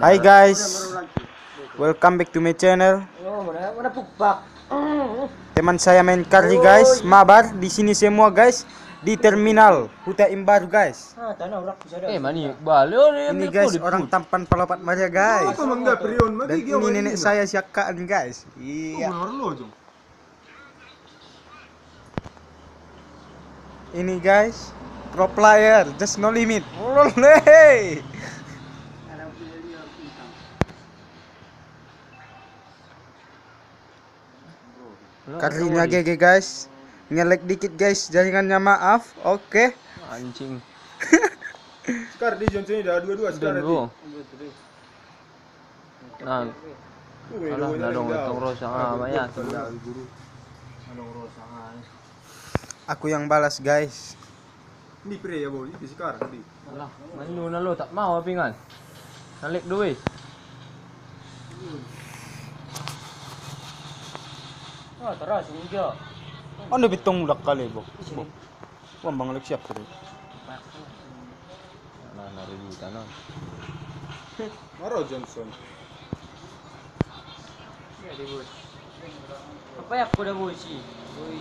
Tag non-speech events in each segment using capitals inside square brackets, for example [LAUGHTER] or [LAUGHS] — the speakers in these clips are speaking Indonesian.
Hi guys, welcome back to my channel. Teman saya main kari guys, mabar di sini semua guys di terminal Huta Imbaru guys. Ah, Eh, mani balik Ini guys orang tampan palopat Maria guys. Dan ini nenek saya siakaan guys. Iya. Ini guys pro player, just no limit. Oleh. Karinya GG guys. Ngelek dikit guys, jaringannya maaf. Oke. Anjing. [LAUGHS] Sekar di Johnson ini dah dua-dua sekar Dan di. lu. Nah, alah na dong itong rosa nga maya. Aku yang balas guys. Ni pre ya boy, di sekar di. Alah, manu na lo tak mau pingan. Nalik duwe. Ah, teras enggak. Ano bitong mulak kali bok? Bok. Wang bang siap tadi. Alah, narita na. [LAUGHS] Maro Johnson. Ya, di bos. Apa ya dah bos sih? Oi.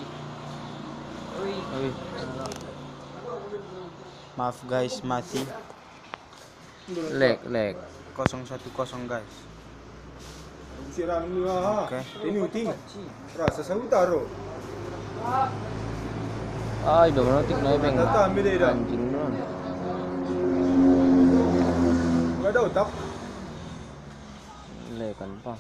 Oi. Uy, Maaf guys, mati. lek, lek. 010 guys. Sirang ni ha. Oke. Ini uting. Rasa sa utaro. Ay, dumanotik na ibeng. Tata ambil dia dah. Anjing nun. Enggak ada otak. Lekan pa.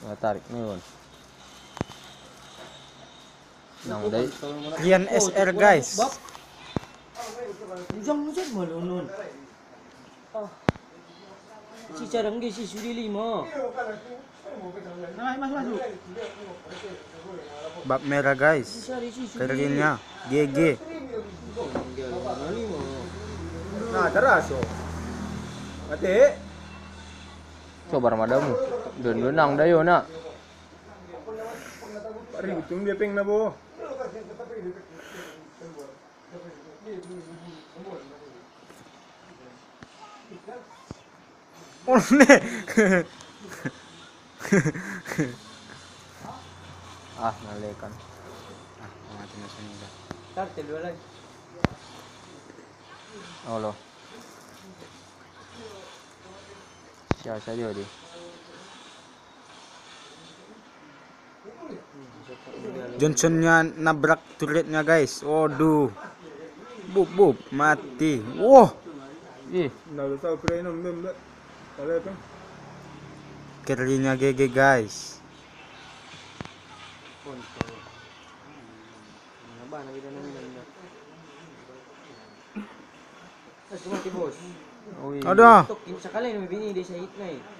Matarik na yun. Nang day. Rian SR guys. Ujang ujang malunun. Ah. Si carang si suri lima. Bab merah guys. Karinya GG. Nah, teras oh. Ate. Coba ramadamu. Doon nang dayo na. Pari utung dia peng na bo. Ne? [LAUGHS] ah, nalekan. Ah, mati na siya nila. Tartel, walay. Olo. Siya, sa'yo di. Siya, sa'yo di. Johnson nya nabrak turretnya guys. Waduh. Bub bub mati. Wah. Ih. Karinya GG guys. Uy. Ada. Tok in sakali na bini di sa hit na eh.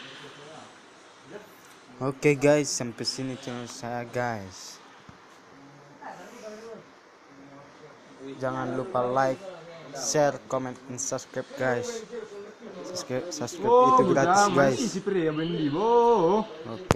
Oke guys, sampai sini channel saya guys. Jangan lupa like, share, comment, dan subscribe guys. Subscribe, subscribe itu gratis guys.